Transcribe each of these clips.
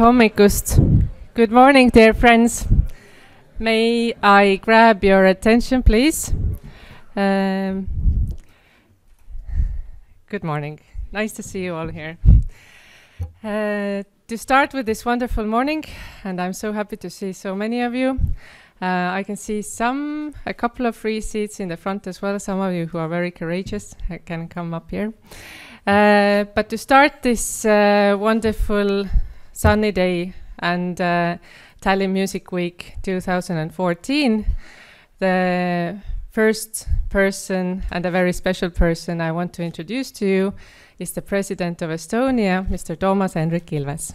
hommikust. Good morning, dear friends. May I grab your attention, please? Um, good morning. Nice to see you all here. Uh, to start with this wonderful morning, and I'm so happy to see so many of you. Uh, I can see some, a couple of free seats in the front as well. Some of you who are very courageous uh, can come up here. Uh, but to start this uh, wonderful sunny day and uh, Tallinn Music Week 2014, the first person and a very special person I want to introduce to you is the President of Estonia, Mr. Toomas Hendrik Ilves.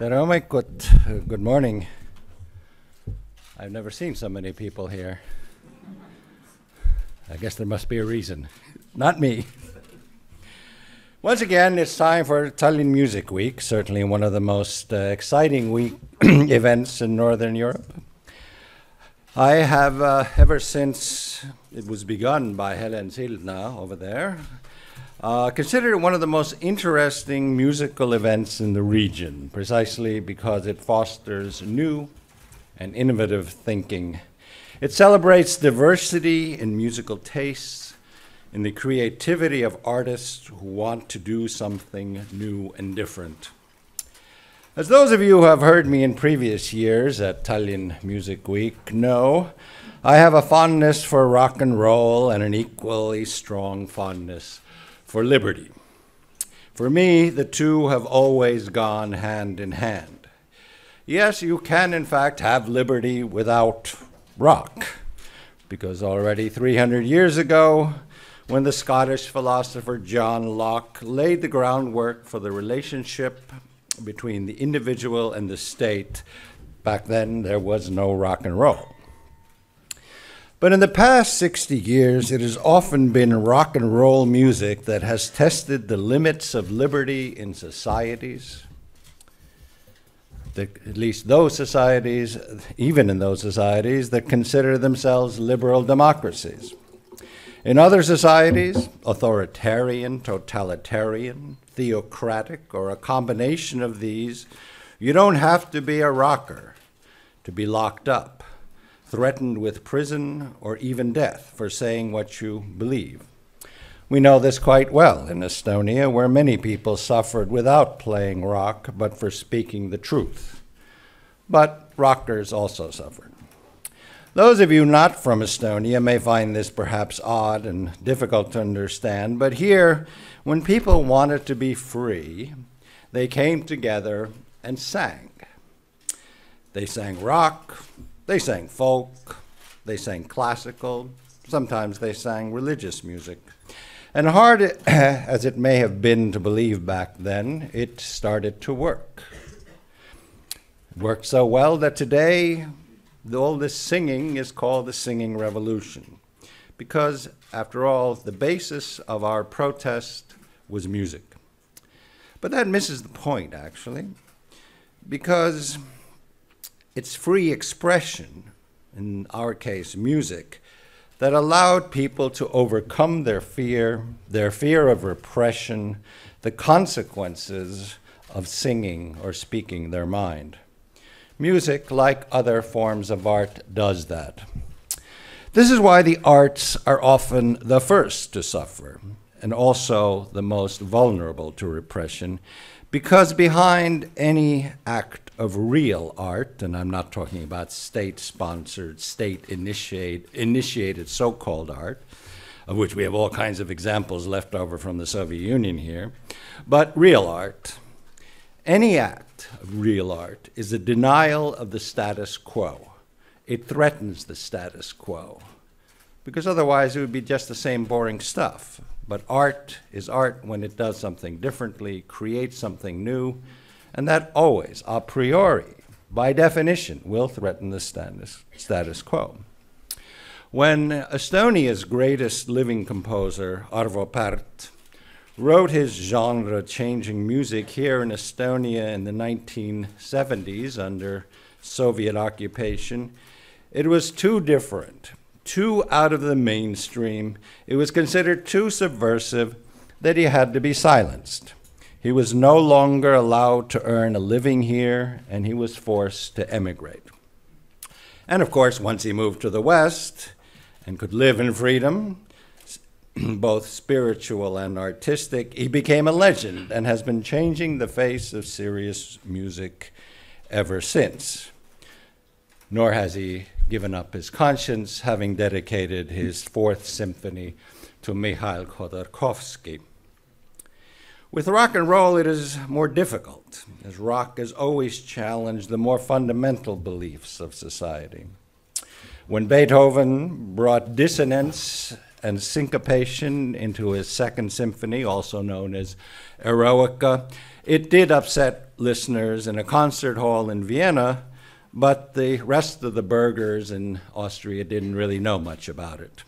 Tere hommikut, good morning. I've never seen so many people here. I guess there must be a reason. Not me. Once again, it's time for Tallinn Music Week, certainly one of the most uh, exciting week events in Northern Europe. I have, uh, ever since it was begun by Helen Sildna over there, uh, considered one of the most interesting musical events in the region, precisely because it fosters new and innovative thinking. It celebrates diversity in musical tastes, in the creativity of artists who want to do something new and different. As those of you who have heard me in previous years at Tallinn Music Week know, I have a fondness for rock and roll and an equally strong fondness for liberty. For me, the two have always gone hand in hand. Yes, you can, in fact, have liberty without rock, because already 300 years ago, when the Scottish philosopher John Locke laid the groundwork for the relationship between the individual and the state, back then there was no rock and roll. But in the past 60 years, it has often been rock and roll music that has tested the limits of liberty in societies. The, at least those societies, even in those societies that consider themselves liberal democracies. In other societies, authoritarian, totalitarian, theocratic, or a combination of these, you don't have to be a rocker to be locked up threatened with prison or even death for saying what you believe. We know this quite well in Estonia, where many people suffered without playing rock, but for speaking the truth. But rockers also suffered. Those of you not from Estonia may find this perhaps odd and difficult to understand, but here, when people wanted to be free, they came together and sang. They sang rock, they sang folk, they sang classical, sometimes they sang religious music. And hard as it may have been to believe back then, it started to work. It worked so well that today all this singing is called the singing revolution. Because, after all, the basis of our protest was music. But that misses the point, actually, because it's free expression, in our case, music, that allowed people to overcome their fear, their fear of repression, the consequences of singing or speaking their mind. Music, like other forms of art, does that. This is why the arts are often the first to suffer and also the most vulnerable to repression, because behind any act of real art, and I'm not talking about state sponsored, state initiate, initiated so called art, of which we have all kinds of examples left over from the Soviet Union here, but real art. Any act of real art is a denial of the status quo. It threatens the status quo, because otherwise it would be just the same boring stuff. But art is art when it does something differently, creates something new, and that always, a priori, by definition, will threaten the status, status quo. When Estonia's greatest living composer, Arvo Pärt, wrote his genre changing music here in Estonia in the 1970s under Soviet occupation, it was too different, too out of the mainstream. It was considered too subversive that he had to be silenced. He was no longer allowed to earn a living here, and he was forced to emigrate. And of course, once he moved to the West and could live in freedom, both spiritual and artistic, he became a legend and has been changing the face of serious music ever since. Nor has he given up his conscience, having dedicated his fourth symphony to Mikhail Khodorkovsky. With rock and roll, it is more difficult, as rock has always challenged the more fundamental beliefs of society. When Beethoven brought dissonance and syncopation into his second symphony, also known as Eroica. It did upset listeners in a concert hall in Vienna, but the rest of the burghers in Austria didn't really know much about it.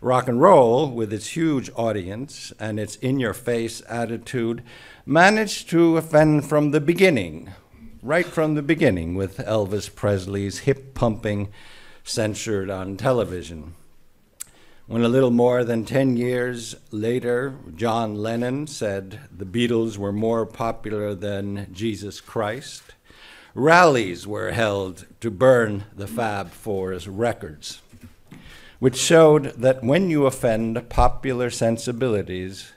Rock and roll, with its huge audience and its in your face attitude, managed to offend from the beginning, right from the beginning, with Elvis Presley's hip pumping censored on television. When a little more than 10 years later, John Lennon said the Beatles were more popular than Jesus Christ, rallies were held to burn the Fab Four's records, which showed that when you offend popular sensibilities,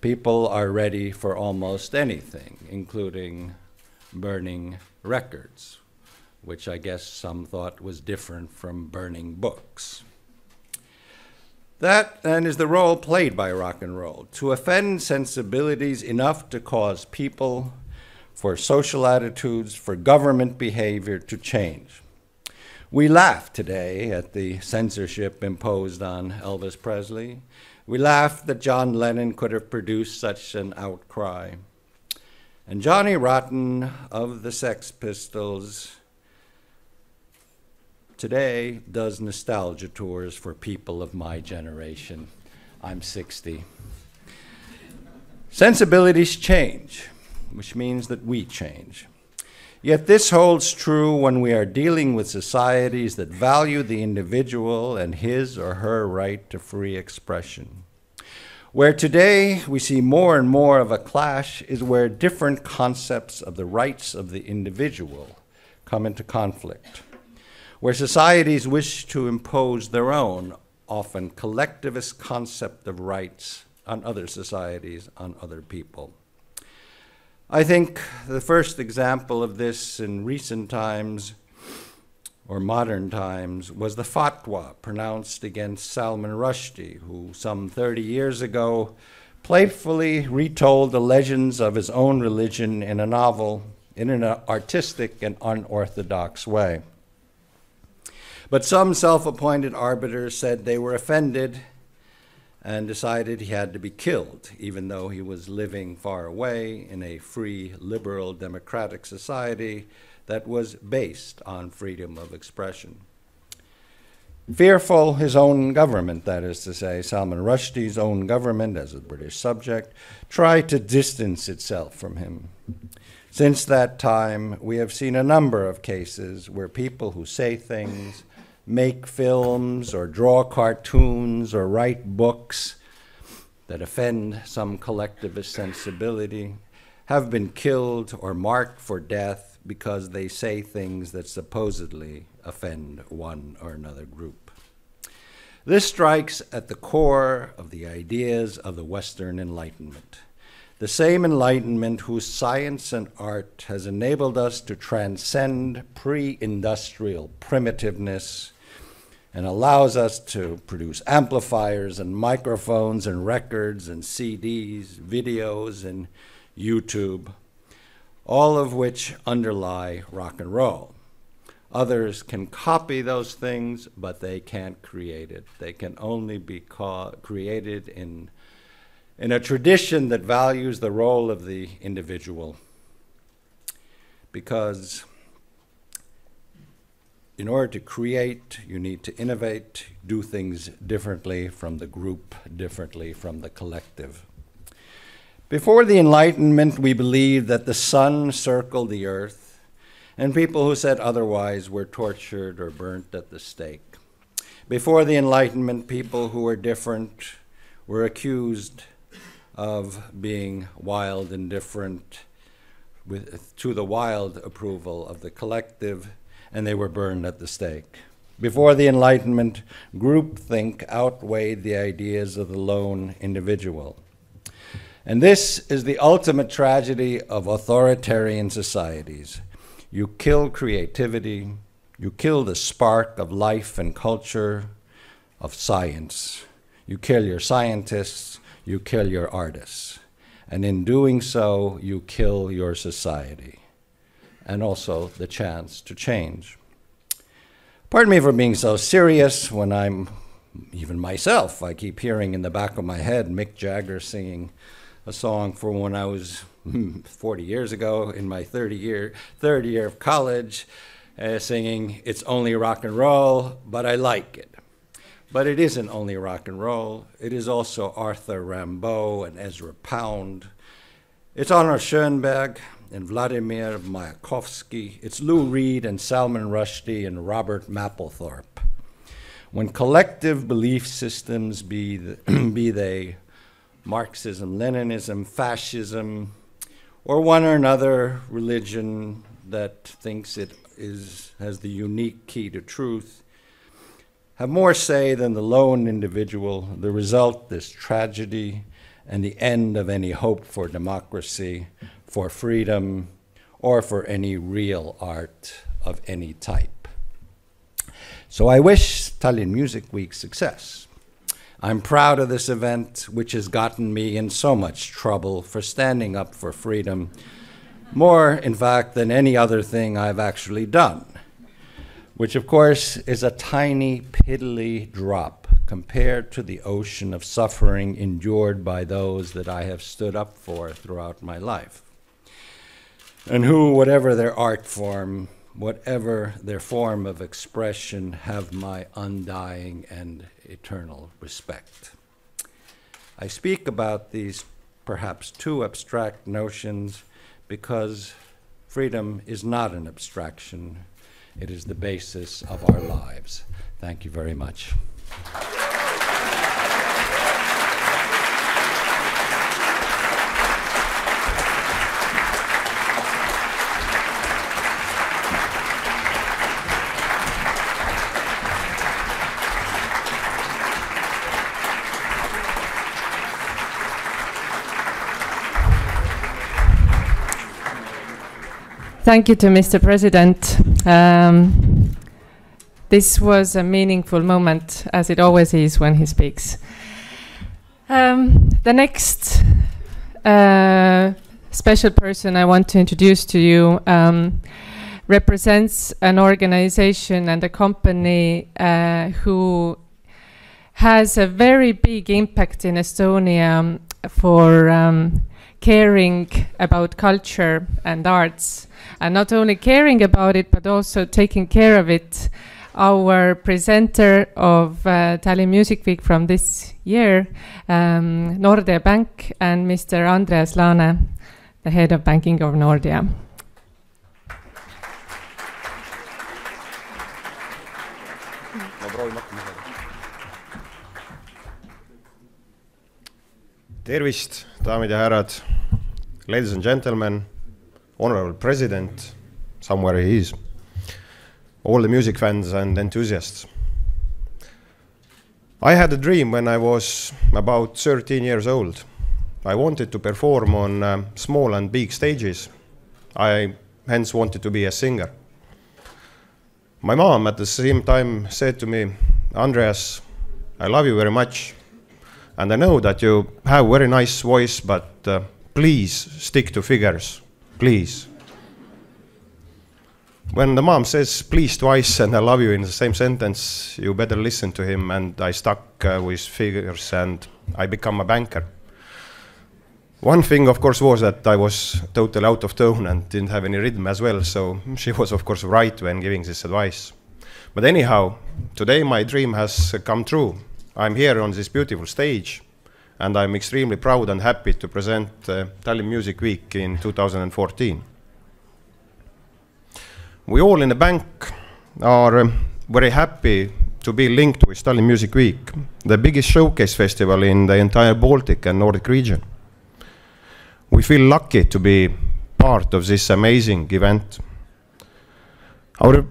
people are ready for almost anything, including burning records, which I guess some thought was different from burning books. That then is the role played by rock and roll to offend sensibilities enough to cause people, for social attitudes, for government behavior to change. We laugh today at the censorship imposed on Elvis Presley. We laugh that John Lennon could have produced such an outcry. And Johnny Rotten of the Sex Pistols today does nostalgia tours for people of my generation. I'm 60. Sensibilities change, which means that we change. Yet this holds true when we are dealing with societies that value the individual and his or her right to free expression. Where today we see more and more of a clash is where different concepts of the rights of the individual come into conflict where societies wish to impose their own, often collectivist concept of rights on other societies, on other people. I think the first example of this in recent times or modern times was the fatwa pronounced against Salman Rushdie, who some 30 years ago playfully retold the legends of his own religion in a novel in an artistic and unorthodox way. But some self appointed arbiters said they were offended and decided he had to be killed, even though he was living far away in a free, liberal, democratic society that was based on freedom of expression. Fearful his own government, that is to say, Salman Rushdie's own government, as a British subject, tried to distance itself from him. Since that time, we have seen a number of cases where people who say things make films or draw cartoons or write books that offend some collectivist sensibility have been killed or marked for death because they say things that supposedly offend one or another group. This strikes at the core of the ideas of the Western Enlightenment. The same Enlightenment whose science and art has enabled us to transcend pre industrial primitiveness and allows us to produce amplifiers and microphones and records and CDs, videos and YouTube, all of which underlie rock and roll. Others can copy those things, but they can't create it. They can only be created in, in a tradition that values the role of the individual. Because in order to create, you need to innovate, do things differently from the group, differently from the collective. Before the Enlightenment, we believed that the sun circled the earth, and people who said otherwise were tortured or burnt at the stake. Before the Enlightenment, people who were different were accused of being wild and different with, to the wild approval of the collective, and they were burned at the stake. Before the Enlightenment, groupthink outweighed the ideas of the lone individual. And this is the ultimate tragedy of authoritarian societies. You kill creativity, you kill the spark of life and culture, of science. You kill your scientists, you kill your artists. And in doing so, you kill your society and also the chance to change. Pardon me for being so serious when I'm, even myself, I keep hearing in the back of my head Mick Jagger singing a song from when I was 40 years ago in my 30 year, third year of college, uh, singing, It's only rock and roll, but I like it. But it isn't only rock and roll, it is also Arthur Rimbaud and Ezra Pound. It's Arnold Schoenberg and Vladimir Mayakovsky. It's Lou Reed and Salman Rushdie and Robert Mapplethorpe. When collective belief systems, be, the, be they Marxism, Leninism, fascism, or one or another religion that thinks it is, has the unique key to truth, have more say than the lone individual. The result is tragedy and the end of any hope for democracy, for freedom, or for any real art of any type. So I wish Tallinn Music Week success. I'm proud of this event, which has gotten me in so much trouble for standing up for freedom, more, in fact, than any other thing I've actually done, which, of course, is a tiny, piddly drop compared to the ocean of suffering endured by those that I have stood up for throughout my life, and who, whatever their art form, whatever their form of expression, have my undying and eternal respect. I speak about these perhaps too abstract notions because freedom is not an abstraction, it is the basis of our lives. Thank you very much. Thank you to Mr. President. Um, this was a meaningful moment, as it always is when he speaks. Um, the next uh, special person I want to introduce to you um, represents an organization and a company uh, who has a very big impact in Estonia for um, caring about culture and arts and not only caring about it, but also taking care of it. Our presenter of uh, Tallinn Music Week from this year, um, Nordea Bank, and Mr. Andreas Laane, the head of banking of Nordea. tervist, daamid ja härrad, ladies and gentlemen honorable president, somewhere he is, all the music fans and enthusiasts. I had a dream when I was about 13 years old. I wanted to perform on uh, small and big stages. I hence wanted to be a singer. My mom at the same time said to me, Andreas, I love you very much. And I know that you have a very nice voice, but uh, please stick to figures please. When the mom says please twice and I love you in the same sentence, you better listen to him. And I stuck uh, with figures and I become a banker. One thing, of course, was that I was totally out of tone and didn't have any rhythm as well. So she was, of course, right when giving this advice. But anyhow, today my dream has come true. I'm here on this beautiful stage and I'm extremely proud and happy to present uh, Tallinn Music Week in 2014. We all in the bank are um, very happy to be linked with Tallinn Music Week, the biggest showcase festival in the entire Baltic and Nordic region. We feel lucky to be part of this amazing event. Our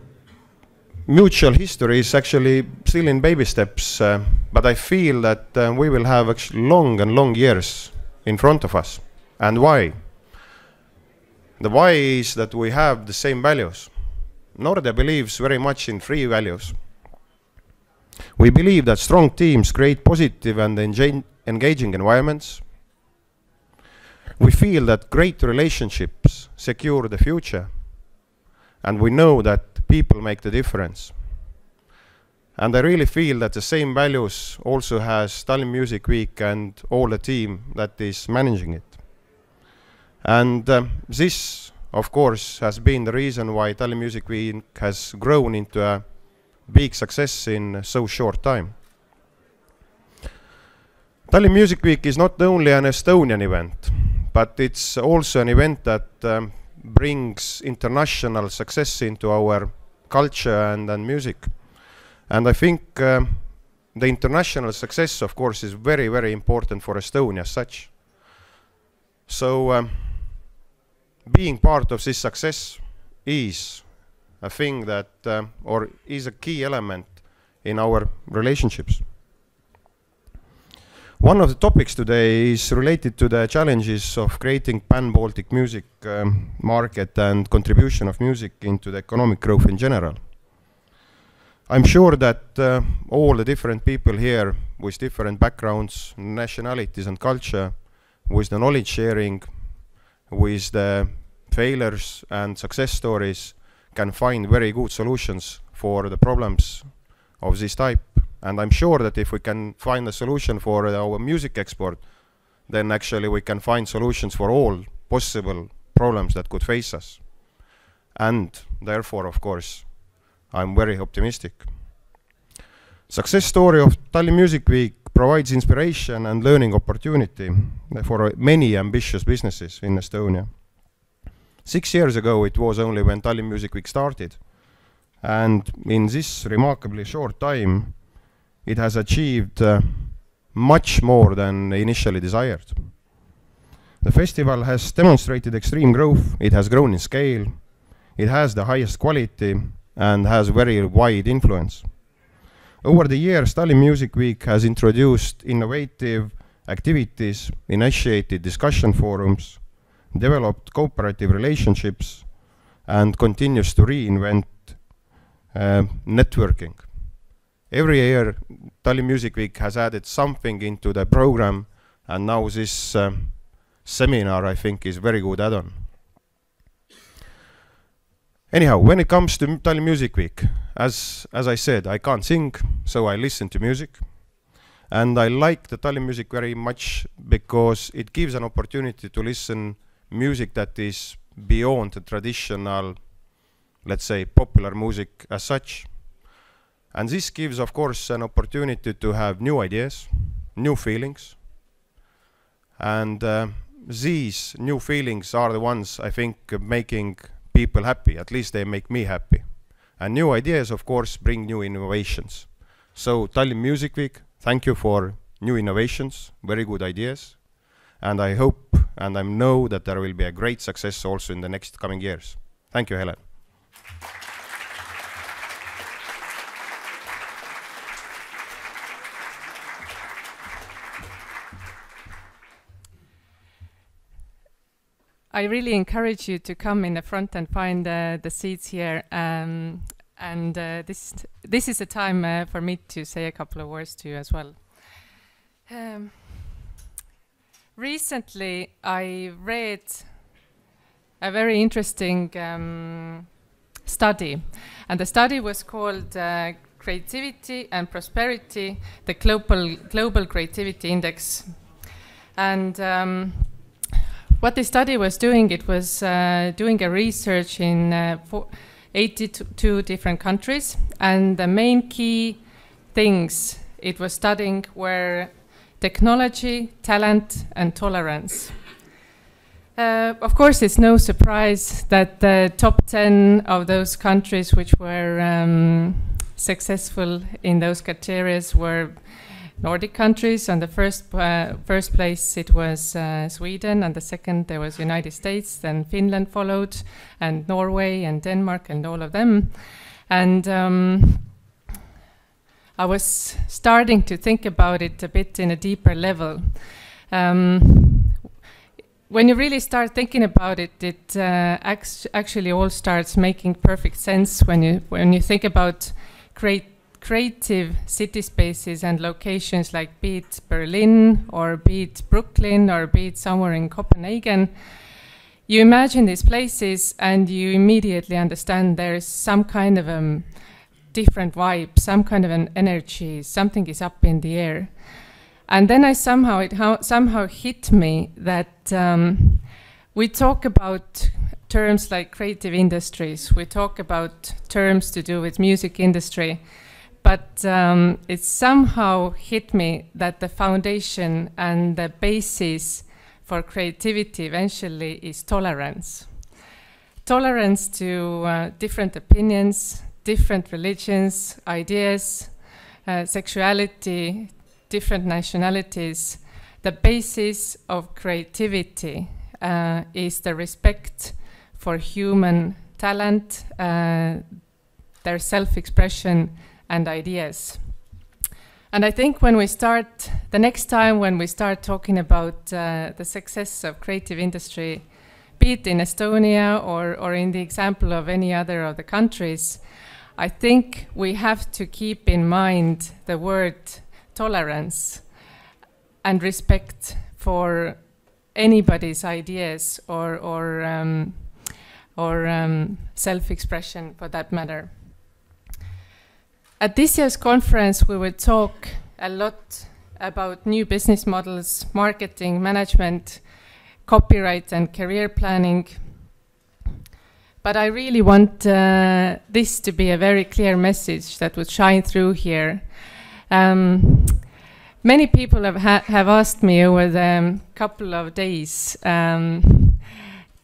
mutual history is actually still in baby steps, uh, but I feel that uh, we will have long and long years in front of us. And why? The why is that we have the same values. Nordea believes very much in three values. We believe that strong teams create positive and engaging environments. We feel that great relationships secure the future. And we know that people make the difference. And I really feel that the same values also has Tallinn Music Week and all the team that is managing it. And uh, this, of course, has been the reason why Tallinn Music Week has grown into a big success in so short time. Tallinn Music Week is not only an Estonian event, but it's also an event that um, brings international success into our culture and, and music. And I think um, the international success, of course, is very, very important for Estonia as such. So, um, being part of this success is a thing that, uh, or is a key element in our relationships. One of the topics today is related to the challenges of creating pan-Baltic music um, market and contribution of music into the economic growth in general. I'm sure that uh, all the different people here with different backgrounds, nationalities and culture, with the knowledge sharing, with the failures and success stories, can find very good solutions for the problems of this type. And I'm sure that if we can find a solution for our music export, then actually we can find solutions for all possible problems that could face us. And therefore, of course, I'm very optimistic. Success story of Tallinn Music Week provides inspiration and learning opportunity for many ambitious businesses in Estonia. Six years ago, it was only when Tallinn Music Week started. And in this remarkably short time, it has achieved uh, much more than initially desired. The festival has demonstrated extreme growth, it has grown in scale, it has the highest quality, and has very wide influence. Over the years, Tallinn Music Week has introduced innovative activities, initiated discussion forums, developed cooperative relationships and continues to reinvent uh, networking. Every year, Tallinn Music Week has added something into the program, and now this uh, seminar, I think, is very good add-on. Anyhow, when it comes to Tallinn Music Week, as, as I said, I can't sing, so I listen to music. And I like the Tallinn music very much because it gives an opportunity to listen music that is beyond the traditional, let's say, popular music as such. And this gives, of course, an opportunity to have new ideas, new feelings. And uh, these new feelings are the ones, I think, making people happy. At least they make me happy. And new ideas, of course, bring new innovations. So Tallinn Music Week, thank you for new innovations, very good ideas. And I hope and I know that there will be a great success also in the next coming years. Thank you, Helen. I really encourage you to come in the front and find uh, the seats here. Um, and uh, this this is a time uh, for me to say a couple of words to you as well. Um, recently I read a very interesting um, study, and the study was called uh, Creativity and Prosperity, the Global, Global Creativity Index. And um, what the study was doing, it was uh, doing a research in uh, 82 different countries, and the main key things it was studying were technology, talent, and tolerance. Uh, of course, it's no surprise that the top 10 of those countries which were um, successful in those criteria were Nordic countries. On the first uh, first place, it was uh, Sweden, and the second there was United States. Then Finland followed, and Norway and Denmark, and all of them. And um, I was starting to think about it a bit in a deeper level. Um, when you really start thinking about it, it uh, actually all starts making perfect sense when you when you think about create creative city spaces and locations like be it Berlin or be it Brooklyn or be it somewhere in Copenhagen, you imagine these places and you immediately understand there is some kind of a um, different vibe, some kind of an energy, something is up in the air. And then I somehow it somehow hit me that um, we talk about terms like creative industries, we talk about terms to do with music industry, but um, it somehow hit me that the foundation and the basis for creativity eventually is tolerance. Tolerance to uh, different opinions, different religions, ideas, uh, sexuality, different nationalities. The basis of creativity uh, is the respect for human talent, uh, their self expression, and ideas. And I think when we start, the next time when we start talking about uh, the success of creative industry, be it in Estonia or, or in the example of any other of the countries, I think we have to keep in mind the word tolerance and respect for anybody's ideas or, or, um, or um, self-expression for that matter. At this year's conference, we will talk a lot about new business models, marketing, management, copyright, and career planning. But I really want uh, this to be a very clear message that would shine through here. Um, many people have, ha have asked me over the um, couple of days um,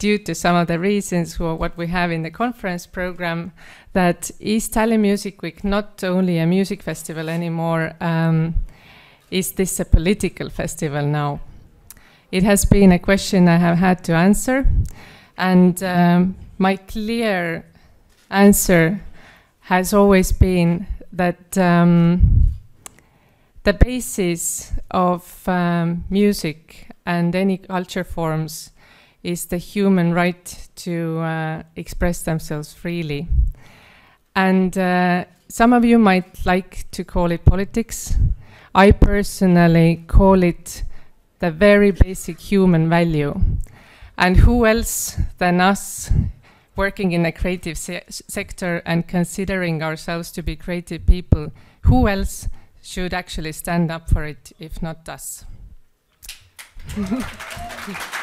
due to some of the reasons for what we have in the conference program that is Tallinn Music Week not only a music festival anymore, um, is this a political festival now? It has been a question I have had to answer, and um, my clear answer has always been that um, the basis of um, music and any culture forms is the human right to uh, express themselves freely. And uh, some of you might like to call it politics. I personally call it the very basic human value. And who else than us working in a creative se sector and considering ourselves to be creative people, who else should actually stand up for it if not us?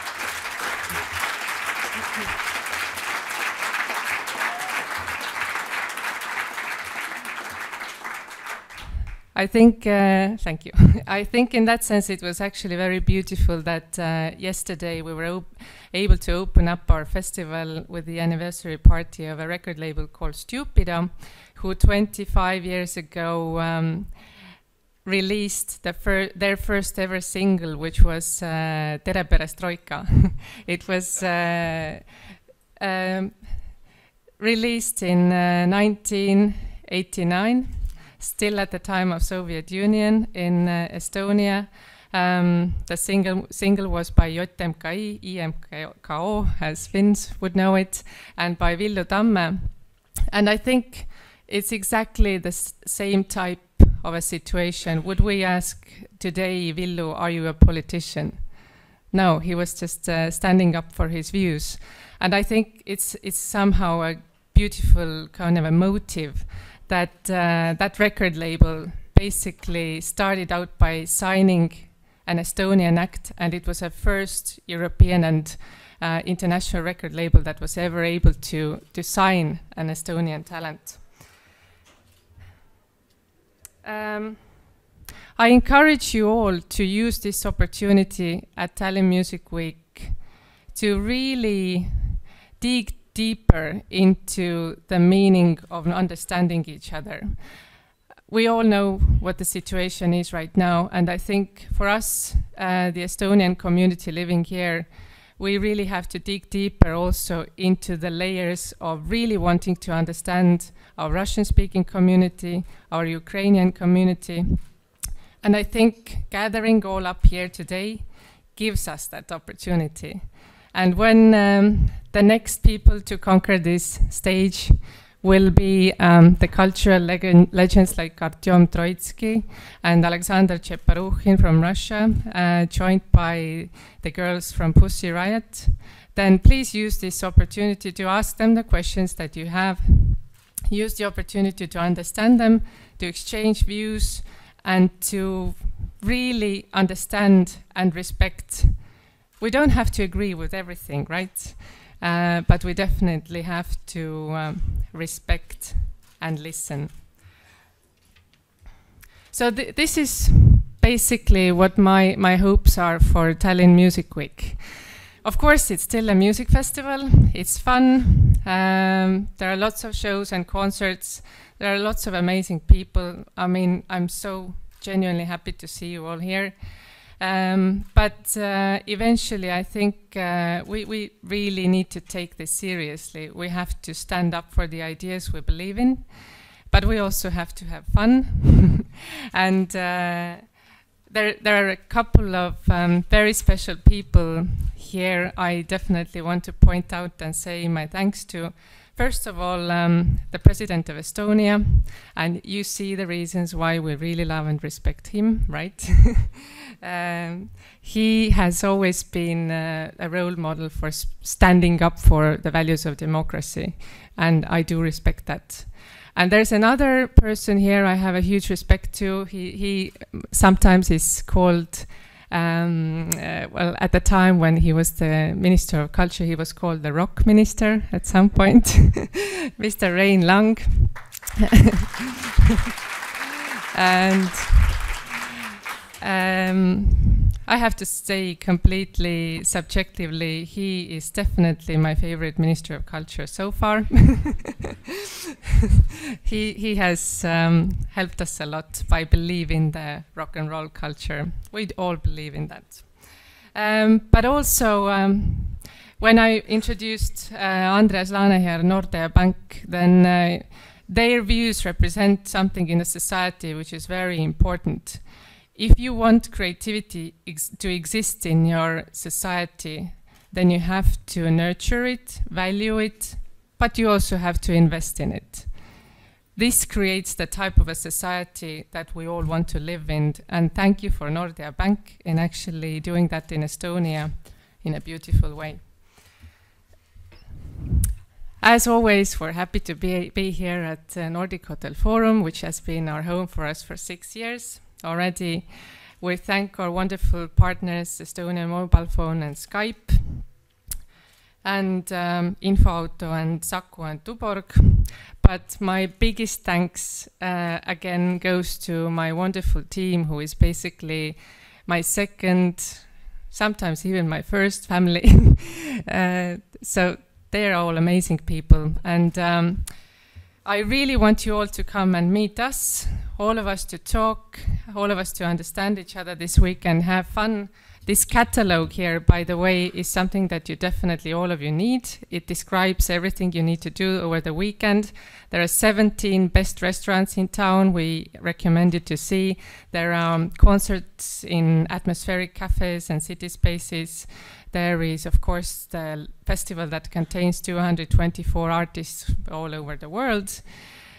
I think, uh, thank you. I think in that sense it was actually very beautiful that uh, yesterday we were able to open up our festival with the anniversary party of a record label called Stupido, who 25 years ago um, released the fir their first ever single, which was uh, Tere Perestroika. it was uh, um, released in 1989 uh, still at the time of Soviet Union in uh, Estonia. Um, the single single was by JMKE, EMKO, as Finns would know it, and by Villu Tamme. And I think it's exactly the same type of a situation. Would we ask today, Villu, are you a politician? No, he was just uh, standing up for his views. And I think it's, it's somehow a beautiful kind of a motive that uh, that record label basically started out by signing an Estonian act, and it was a first European and uh, international record label that was ever able to to sign an Estonian talent. Um, I encourage you all to use this opportunity at Tallinn Music Week to really dig deeper into the meaning of understanding each other. We all know what the situation is right now, and I think for us, uh, the Estonian community living here, we really have to dig deeper also into the layers of really wanting to understand our Russian speaking community, our Ukrainian community, and I think gathering all up here today gives us that opportunity. And when um, the next people to conquer this stage will be um, the cultural leg legends like Artyom Troitsky and Alexander Cheparukhin from Russia, uh, joined by the girls from Pussy Riot, then please use this opportunity to ask them the questions that you have. Use the opportunity to understand them, to exchange views, and to really understand and respect. We don't have to agree with everything, right? Uh, but we definitely have to um, respect and listen. So th this is basically what my, my hopes are for Tallinn Music Week. Of course, it's still a music festival. It's fun. Um, there are lots of shows and concerts. There are lots of amazing people. I mean, I'm so genuinely happy to see you all here. Um, but uh, eventually, I think uh, we, we really need to take this seriously. We have to stand up for the ideas we believe in, but we also have to have fun. and uh, there, there are a couple of um, very special people here I definitely want to point out and say my thanks to. First of all, um, the President of Estonia, and you see the reasons why we really love and respect him, right? um, he has always been uh, a role model for standing up for the values of democracy, and I do respect that. And there's another person here I have a huge respect to. He, he sometimes is called um, uh, well, at the time when he was the Minister of Culture, he was called the Rock Minister at some point, Mr. Rein Lang. and um, I have to say, completely subjectively, he is definitely my favorite Minister of Culture so far. he he has um, helped us a lot by believing the rock and roll culture. We all believe in that. Um, but also, um, when I introduced uh, Andreas Laneher, Nordea Bank, then uh, their views represent something in a society which is very important if you want creativity ex to exist in your society, then you have to nurture it, value it, but you also have to invest in it. This creates the type of a society that we all want to live in. And thank you for Nordea Bank in actually doing that in Estonia in a beautiful way. As always, we're happy to be, be here at uh, Nordic Hotel Forum, which has been our home for us for six years already. We thank our wonderful partners, Estonian Mobile Phone and Skype, and um, InfoAuto and Saku and Tuborg. But my biggest thanks uh, again goes to my wonderful team, who is basically my second, sometimes even my first family. uh, so they're all amazing people. And um, I really want you all to come and meet us all of us to talk, all of us to understand each other this week and have fun. This catalog here, by the way, is something that you definitely all of you need. It describes everything you need to do over the weekend. There are 17 best restaurants in town we recommend you to see. There are um, concerts in atmospheric cafes and city spaces. There is, of course, the festival that contains 224 artists all over the world.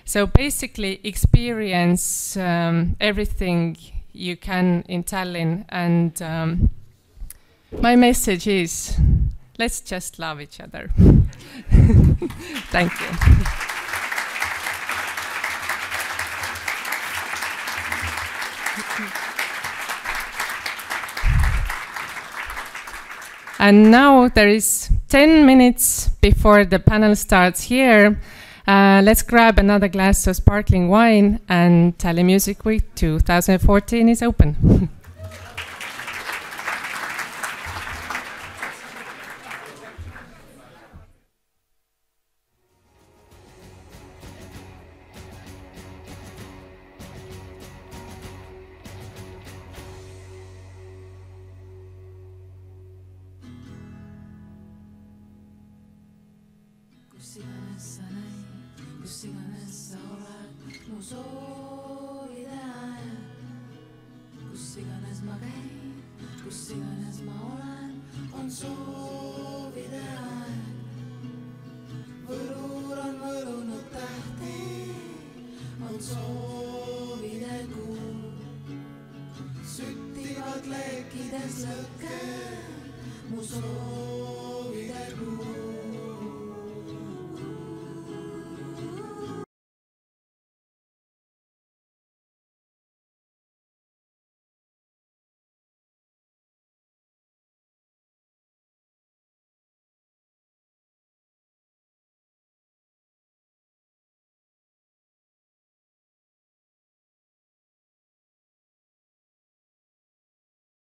So basically experience um, everything you can in Tallinn and um, my message is let's just love each other. Thank you. And now there is 10 minutes before the panel starts here. Uh, let's grab another glass of sparkling wine, and Tallinn Music Week 2014 is open. kus iganes sa näid, kus iganes sa oled, mu soovide ajal. kus iganes ma käin, kus iganes ma olen, on soovide aeg. võlur on võlunud tähti, on soovide kuu. süttivad leekides lõkke, mu kuu.